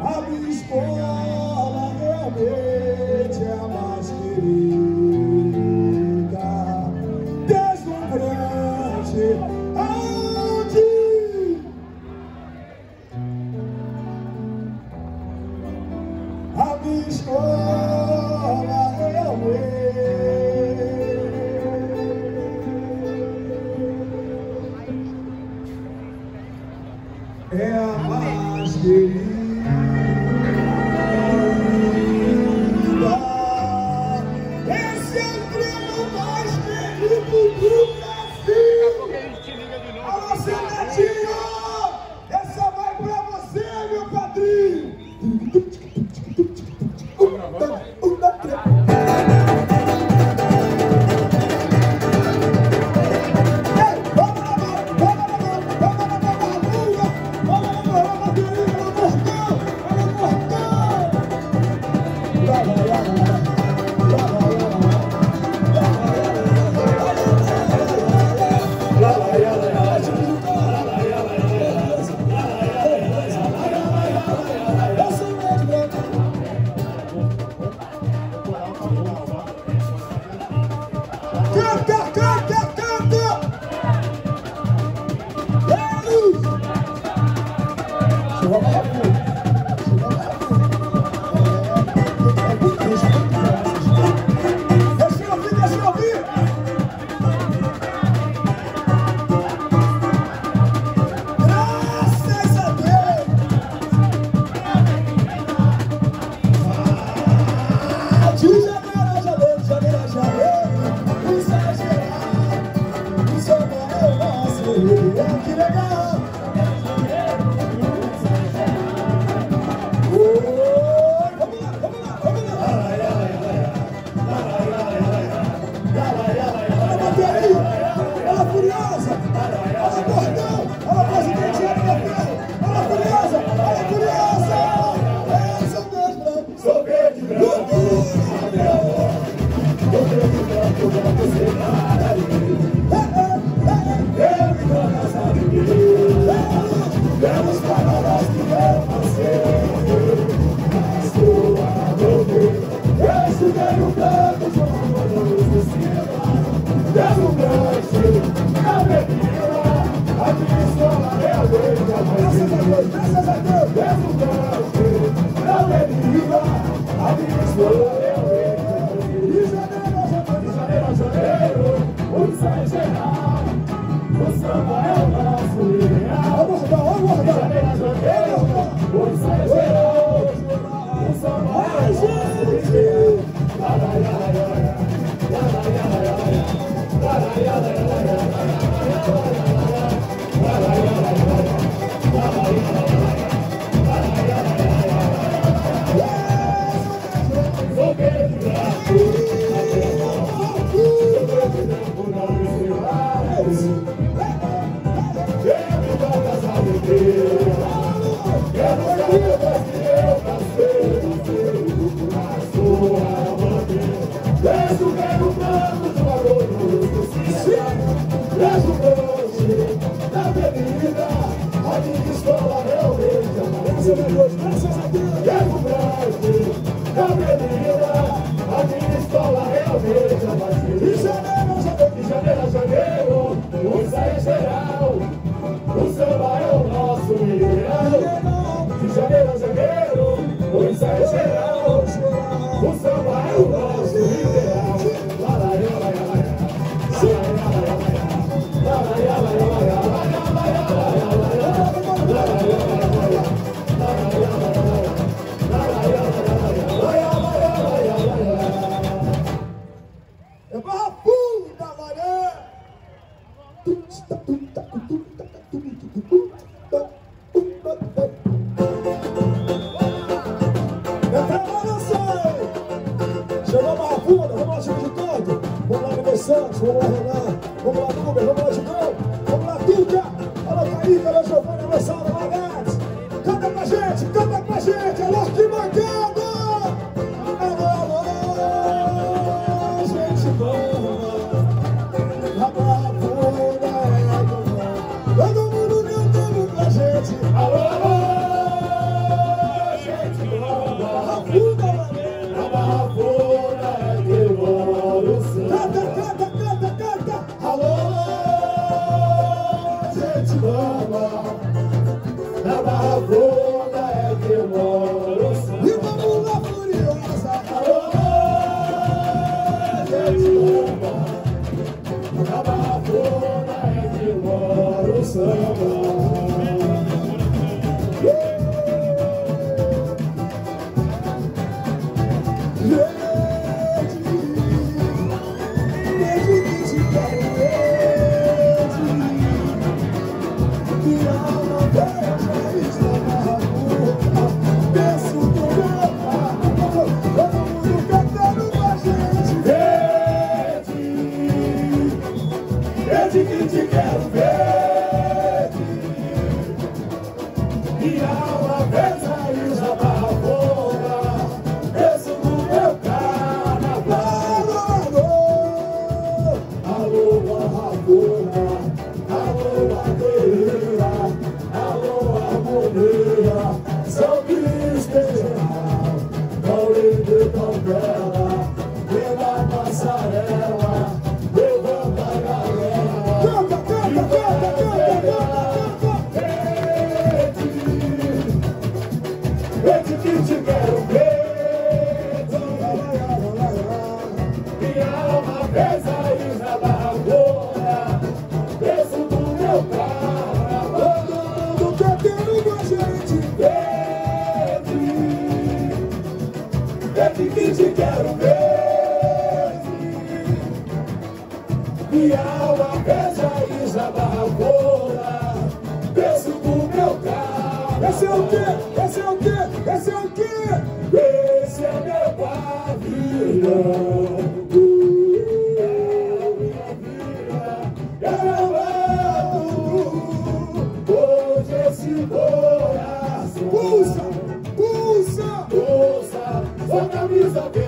a minha escola realmente é a mais querida, deslumbrante, aonde a minha escola realmente É a mais querida. Bye-bye. Hey! Santos, vamos lá, Renan. Vamos lá, Nuber, vamos lá, Gigão. Vamos lá, Tuca. Alô, Caíca, alô, Giovanni, alô, Sara, alô, Gats. Canta pra gente, canta pra gente. Alô, que bancada! Alô, alô, gente boa. oh beautiful girl. De que te quero ver. Minha alma pesa e já barracola. Penso no meu carro. Esse é o quê? Esse é o quê? Esse é o quê? Esse é meu pavilhão. I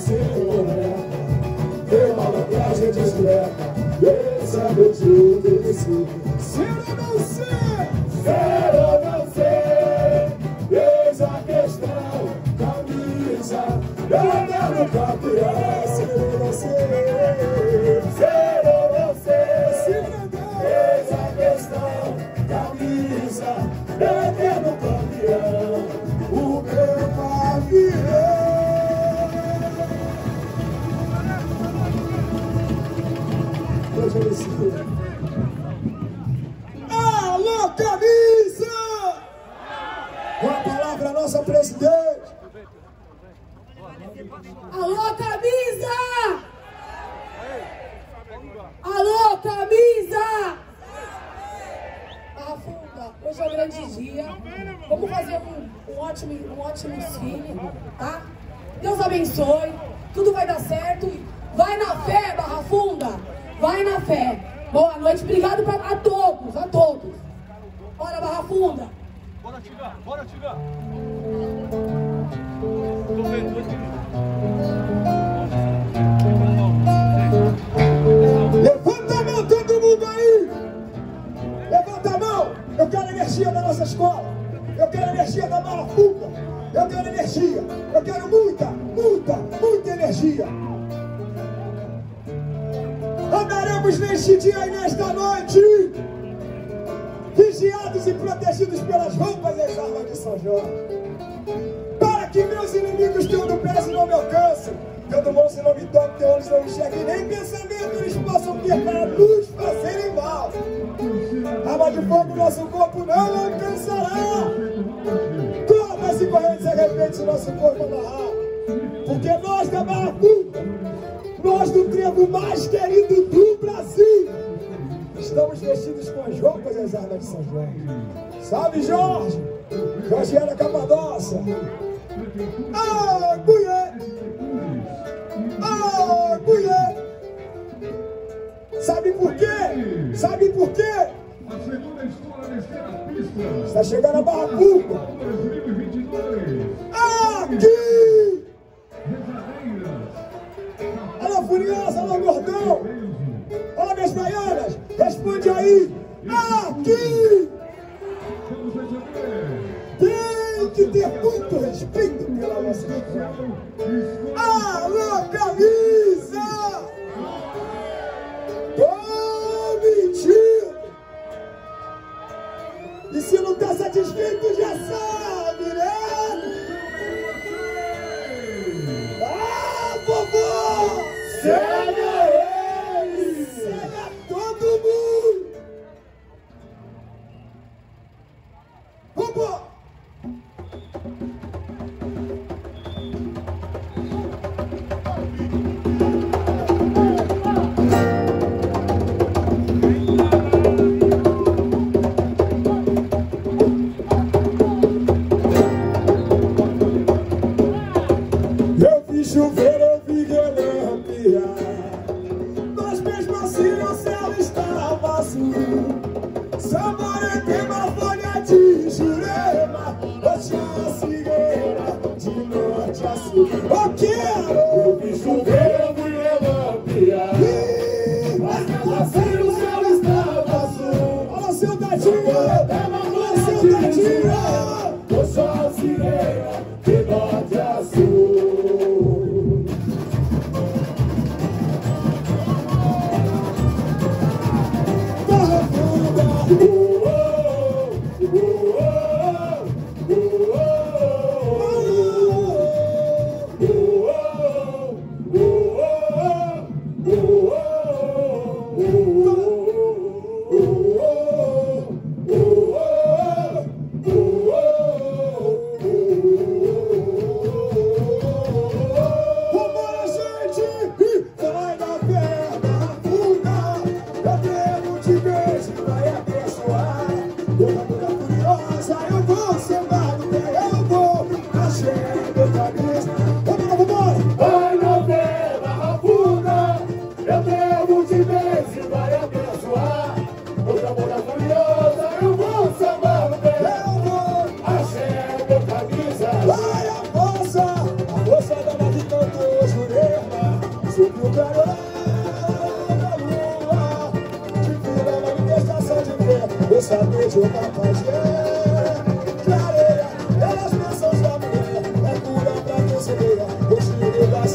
ser correta. Dei uma maquiagem discreta. Tio desse. Ou não Alô, camisa! Alô, camisa! Barra Funda, hoje é um grande dia. Vamos fazer um, um ótimo, um ótimo tá? Deus abençoe, tudo vai dar certo. Vai na fé, Barra Funda! Vai na fé. Boa noite, obrigado pra, a todos, a todos. Bora, Barra Funda! Bora, Tiga! Bora, Tiga! Vendo, vendo. Levanta a mão, todo mundo aí! Levanta a mão! Eu quero energia da nossa escola! Eu quero energia da Barra Funda! Eu quero energia! Eu quero muita, muita, muita energia! Andaremos neste dia e nesta noite, vigiados e protegidos pelas roupas e as armas de São Jorge. Me enxerguem, nem pensamento eles possam ter para nos fazerem mal. Arma de fogo nosso corpo não alcançará. Cordas e correntes arrepentam nosso corpo amarrar. Porque nós da Barra nós do trevo mais querido do Brasil, estamos vestidos com as roupas e as armas de São Jorge. Salve Jorge! Jorgiana Capadócia! Ah, Cunhê! Sabe por quê? Sabe por quê? A segunda escola descer a pista. Está chegando a Barra Funda. 2022. Aqui!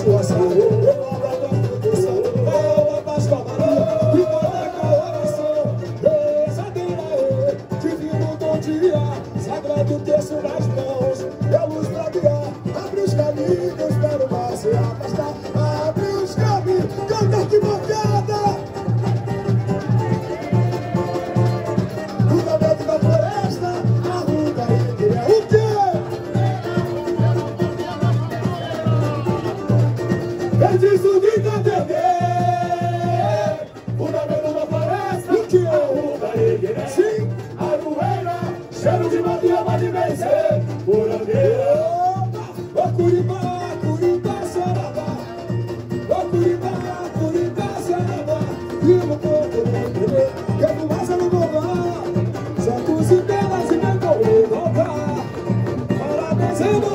Tirei da bobá. Santos